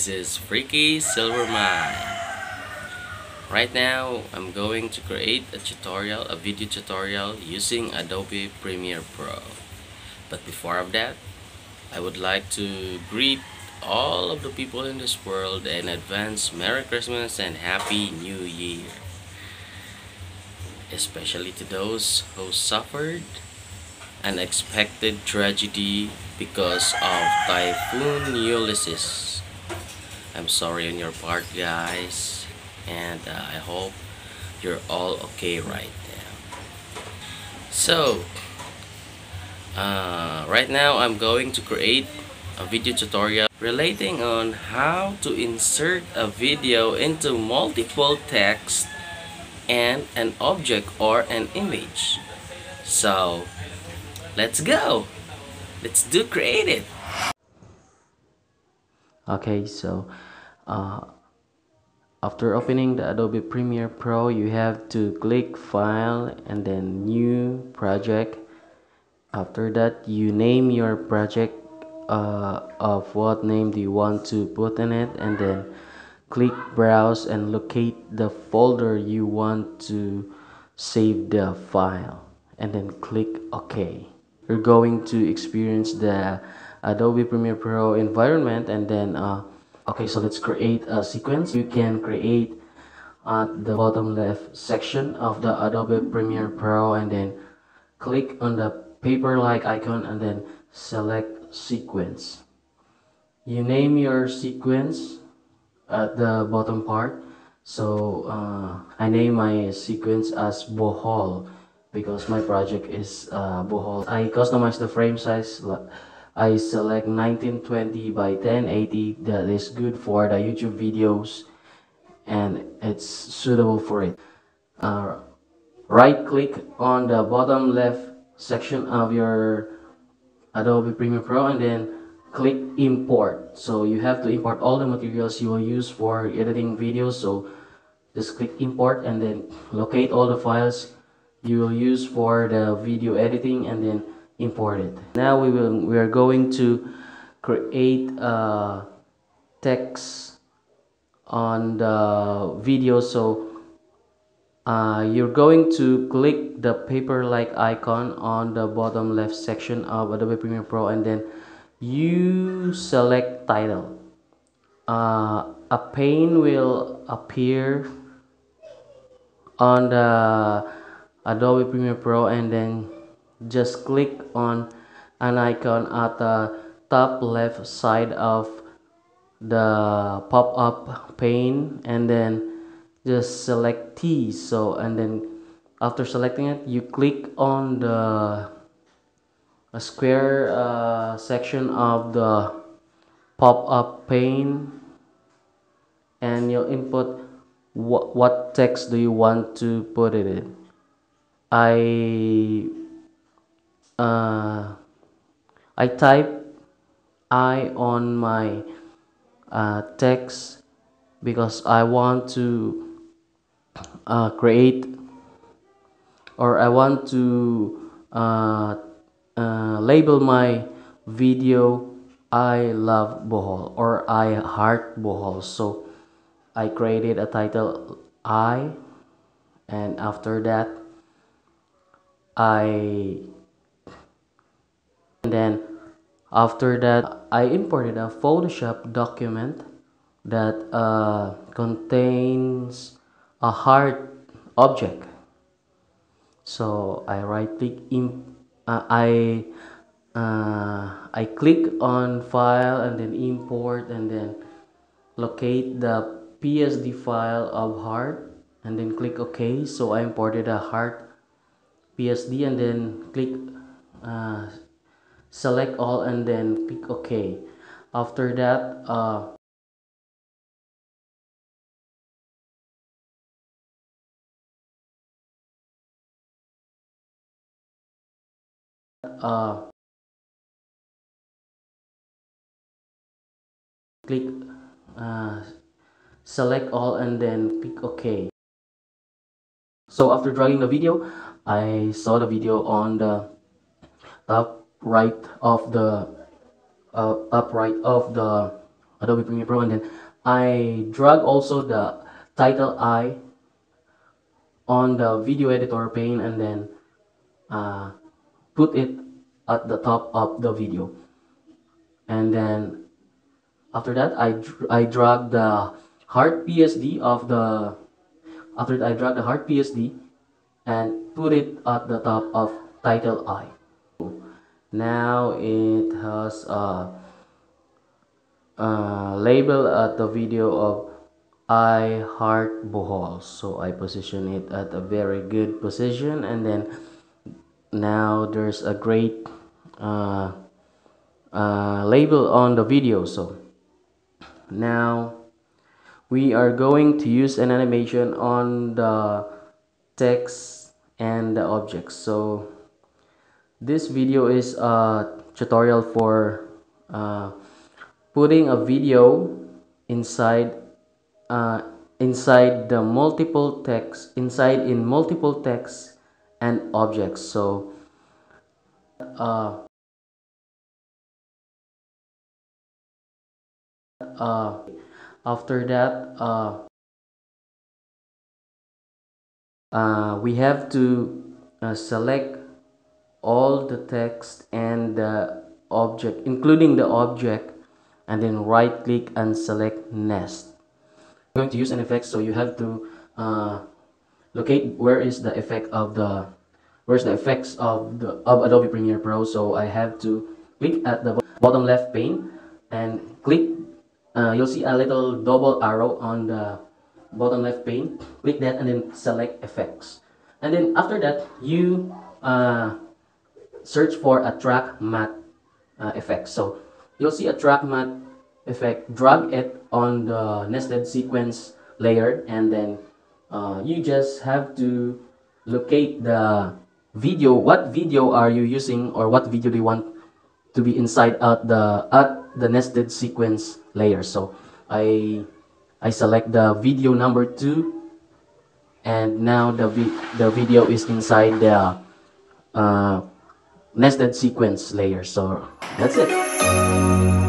This is FreakySilverMind. Right now, I'm going to create a tutorial, a video tutorial using Adobe Premiere Pro. But before of that, I would like to greet all of the people in this world and advance Merry Christmas and Happy New Year. Especially to those who suffered unexpected tragedy because of Typhoon Ulysses. I'm sorry on your part guys and uh, I hope you're all okay right now. So, uh, right now I'm going to create a video tutorial relating on how to insert a video into multiple text and an object or an image. So, let's go! Let's do creative! Okay, so uh, after opening the Adobe Premiere Pro, you have to click File and then New Project. After that, you name your project uh, of what name do you want to put in it and then click Browse and locate the folder you want to save the file and then click OK. You're going to experience the Adobe Premiere Pro environment and then uh, okay so let's create a sequence. You can create at the bottom left section of the Adobe Premiere Pro and then click on the paper like icon and then select sequence. You name your sequence at the bottom part. So uh, I name my sequence as Bohol because my project is uh, Bohol. I customize the frame size I select 1920 by 1080 that is good for the YouTube videos and it's suitable for it. Uh, right click on the bottom left section of your Adobe Premiere Pro and then click import. So you have to import all the materials you will use for editing videos. So just click import and then locate all the files you will use for the video editing and then import it now we will we are going to create a text on the video. So uh, you're going to click the paper like icon on the bottom left section of Adobe Premiere Pro and then you select title. Uh, a pane will appear on the Adobe Premiere Pro and then just click on an icon at the top left side of the pop-up pane and then just select T. So and then after selecting it you click on the a square uh, section of the pop-up pane and you input what, what text do you want to put it in? I uh, I type I on my uh, text because I want to uh, create or I want to uh, uh, label my video I love Bohol or I heart Bohol. So I created a title I and after that I then after that I imported a Photoshop document that uh, contains a heart object. So I right click in uh, I uh, I click on file and then import and then locate the PSD file of heart and then click OK. So I imported a heart PSD and then click uh, select all and then click OK. After that uh, uh, click uh, select all and then click OK. So after dragging the video I saw the video on the top right of the uh, upright of the Adobe Premiere Pro. And then I drag also the title I on the video editor pane and then uh, put it at the top of the video. And then after that I, I drag the hard PSD of the after that I drag the hard PSD and put it at the top of title I now it has a, a label at the video of I heart Bohol. So I position it at a very good position and then now there's a great uh, uh, label on the video. So now we are going to use an animation on the text and the objects so this video is a tutorial for uh, putting a video inside uh, inside the multiple text inside in multiple text and objects. So uh, uh, after that uh, uh, we have to uh, select all the text and the object including the object and then right click and select nest. I'm going to use an effect so you have to uh, locate where is the effect of the where's the effects of the of Adobe Premiere Pro. So I have to click at the bottom left pane and click uh, you'll see a little double arrow on the bottom left pane. Click that and then select effects. And then after that you uh, search for a track matte uh, effect. So you'll see a track matte effect. Drag it on the nested sequence layer and then uh, you just have to locate the video. What video are you using or what video do you want to be inside at the at the nested sequence layer? So I I select the video number two and now the, vi the video is inside the uh, nested sequence layer. So that's it